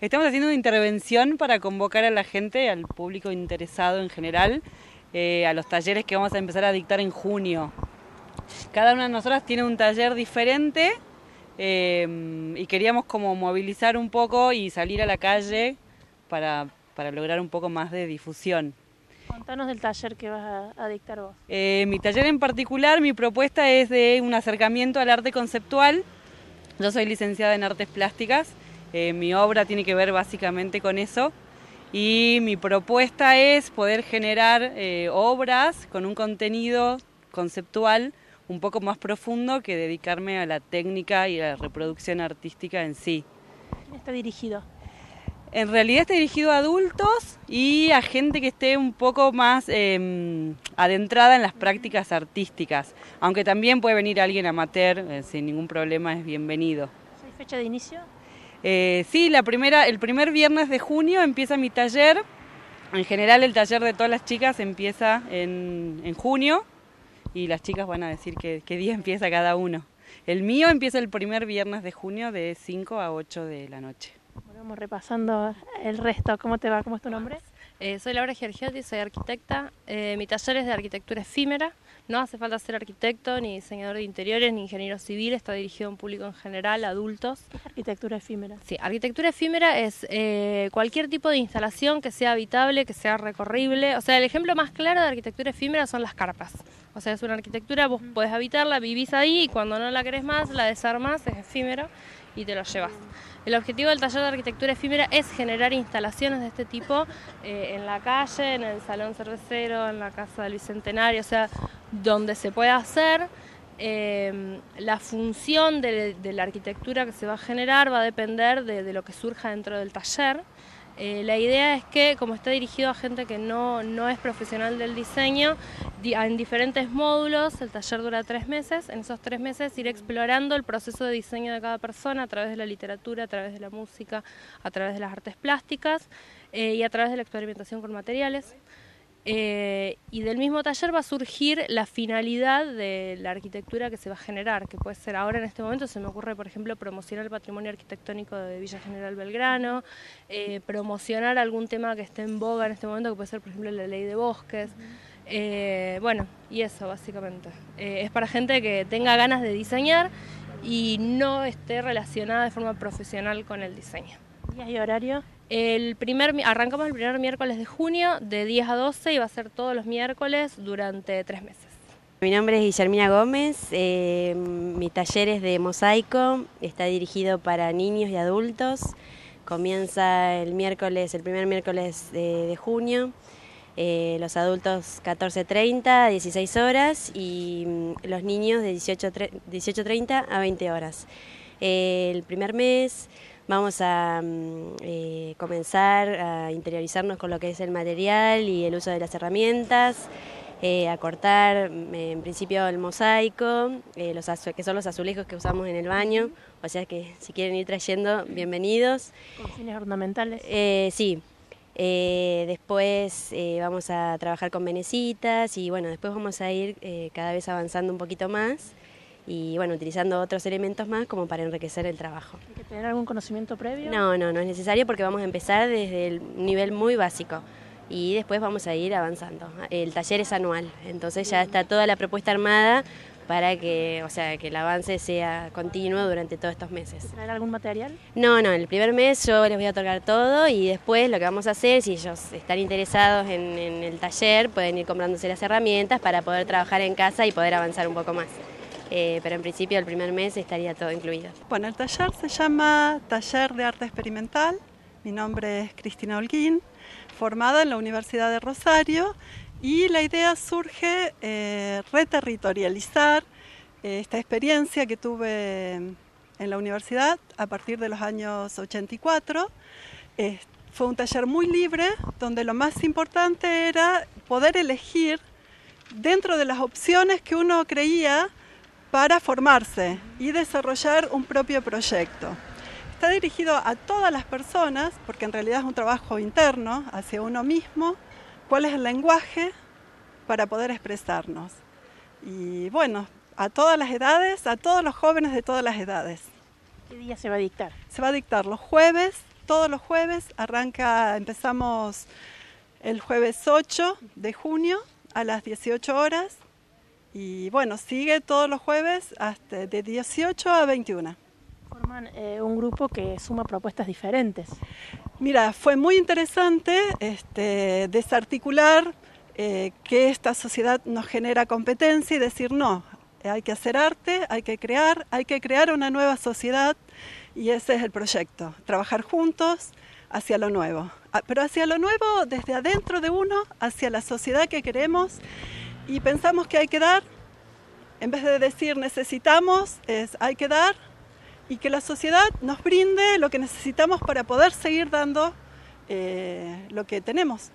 Estamos haciendo una intervención para convocar a la gente, al público interesado en general, eh, a los talleres que vamos a empezar a dictar en junio. Cada una de nosotras tiene un taller diferente eh, y queríamos como movilizar un poco y salir a la calle para, para lograr un poco más de difusión. Contanos del taller que vas a, dictar vos. Eh, mi taller en particular, mi propuesta es de un acercamiento al arte conceptual. Yo soy licenciada en artes plásticas, eh, mi obra tiene que ver básicamente con eso y mi propuesta es poder generar eh, obras con un contenido conceptual un poco más profundo que dedicarme a la técnica y a la reproducción artística en sí. ¿Quién está dirigido? En realidad está dirigido a adultos y a gente que esté un poco más em, adentrada en las prácticas artísticas, aunque también puede venir alguien amateur, eh, sin ningún problema es bienvenido. ¿Hay fecha de inicio? Eh, sí, la primera, el primer viernes de junio empieza mi taller. En general el taller de todas las chicas empieza en, junio y las chicas van a decir qué día empieza cada uno. El mío empieza el primer viernes de junio de 5 a 8 de la noche. Vamos repasando el resto. ¿Cómo te va? ¿Cómo es tu nombre? Eh, soy Laura Giorgiotti, soy arquitecta. Eh, mi taller es de arquitectura efímera. No hace falta ser arquitecto, ni diseñador de interiores, ni ingeniero civil. Está dirigido a un público en general, adultos. ¿Qué es arquitectura efímera? Sí, arquitectura efímera es eh, cualquier tipo de instalación que sea habitable, que sea recorrible. O sea, el ejemplo más claro de arquitectura efímera son las carpas. O sea, es una arquitectura, vos podés habitarla, vivís ahí y cuando no la querés más, la desarmás, es efímero y te lo llevas. El objetivo del taller de arquitectura efímera es generar instalaciones de este tipo eh, en la calle, en el salón cervecero, en la casa del bicentenario, o sea, donde se pueda hacer. Eh, la función de, la arquitectura que se va a generar va a depender de lo que surja dentro del taller. Eh, la idea es que, como está dirigido a gente que no, es profesional del diseño, en diferentes módulos, el taller dura tres meses, en esos tres meses ir explorando el proceso de diseño de cada persona a través de la literatura, a través de la música, a través de las artes plásticas eh, y a través de la experimentación con materiales. Eh, y del mismo taller va a surgir la finalidad de la arquitectura que se va a generar, que puede ser ahora en este momento, se me ocurre, por ejemplo, promocionar el patrimonio arquitectónico de Villa General Belgrano, eh, promocionar algún tema que esté en boga en este momento, que puede ser, por ejemplo, la ley de bosques. Eh, bueno, y eso básicamente. es para gente que tenga ganas de diseñar y no esté relacionada de forma profesional con el diseño. ¿Y hay horario? El primer, arrancamos el primer miércoles de junio de 10 a 12 y va a ser todos los miércoles durante tres meses. Mi nombre es Guillermina Gómez, eh, mi taller es de mosaico, está dirigido para niños y adultos, comienza el miércoles, el primer miércoles de, junio, eh, los adultos 14.30 a 16 horas y mm, los niños de 18.30 a 20 horas. Eh, el primer mes Vamos a mm, eh, comenzar a interiorizarnos con lo que es el material y el uso de las herramientas, eh, a cortar mm, en principio el mosaico, eh, los que son los azulejos que usamos en el baño, o sea que si quieren ir trayendo, bienvenidos. ¿Con fines ornamentales? sí. Después vamos a trabajar con venecitas y bueno, después vamos a ir cada vez avanzando un poquito más y bueno, utilizando otros elementos más como para enriquecer el trabajo. ¿Hay que tener algún conocimiento previo? No, no, no es necesario porque vamos a empezar desde el nivel muy básico y después vamos a ir avanzando. El taller es anual, entonces ya está toda la propuesta armada para que, o sea, que el avance sea continuo durante todos estos meses. ¿Traer algún material? No, no, el primer mes yo les voy a otorgar todo y después lo que vamos a hacer, si ellos están interesados en, en el taller, pueden ir comprándose las herramientas para poder trabajar en casa y poder avanzar un poco más. Eh, pero en principio el primer mes estaría todo incluido. Bueno, el taller se llama Taller de Arte Experimental. Mi nombre es Cristina Holguín, formada en la Universidad de Rosario y la idea surge eh, reterritorializar eh, esta experiencia que tuve en la universidad a partir de los años 84. fue un taller muy libre donde lo más importante era poder elegir dentro de las opciones que uno creía para formarse y desarrollar un propio proyecto. Está dirigido a todas las personas, porque en realidad es un trabajo interno hacia uno mismo, cuál es el lenguaje para poder expresarnos. Y bueno, a todas las edades, a todos los jóvenes de todas las edades. ¿Qué día se va a dictar? Se va a dictar los jueves todos los jueves, arranca, empezamos el jueves 8 de junio a las 18 horas y bueno, sigue todos los jueves hasta de 18 a 21. Forman eh, un grupo que suma propuestas diferentes. Mira, fue muy interesante este, desarticular eh, que esta sociedad nos genera competencia y decir no, hay que hacer arte, hay que crear, hay que crear una nueva sociedad y ese es el proyecto, trabajar juntos hacia lo nuevo, ah, pero hacia lo nuevo desde adentro de uno, hacia la sociedad que queremos y pensamos que hay que dar, en vez de decir necesitamos, es hay que dar y que la sociedad nos brinde lo que necesitamos para poder seguir dando eh, lo que tenemos.